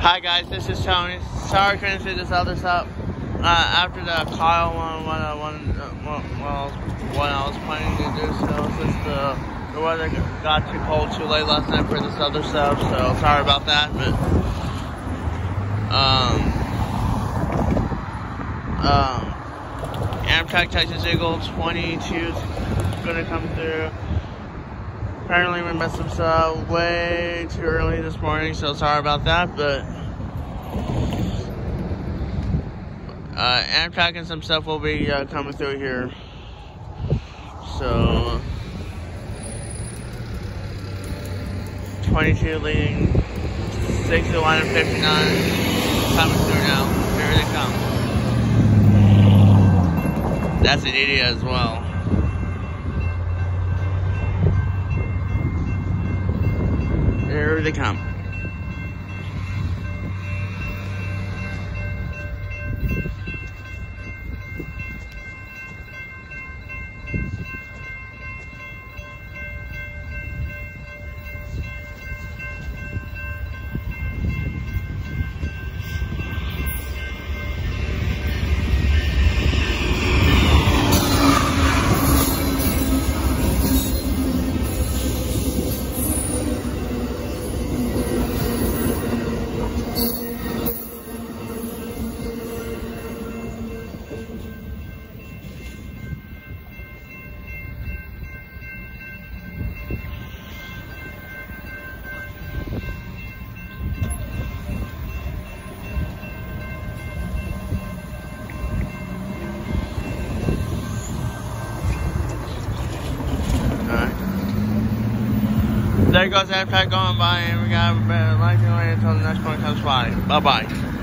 Hi guys, this is Tony. Sorry I couldn't see this other stuff. Uh, after the Kyle one, when I, when, well, when I was planning to do so, since the, the weather got too cold too late last night for this other stuff, so sorry about that, but, um, um, Amtrak Texas Eagle 22 is gonna come through. Apparently we messed up stuff way too early this morning, so sorry about that, but uh, Amtrak and some stuff will be uh, coming through here. So, 22 leading 61 and 59 coming through now. Here they come. That's an idiot as well. They come. There goes that pack going by, and we got uh, lighting away until the next one comes by. Bye bye.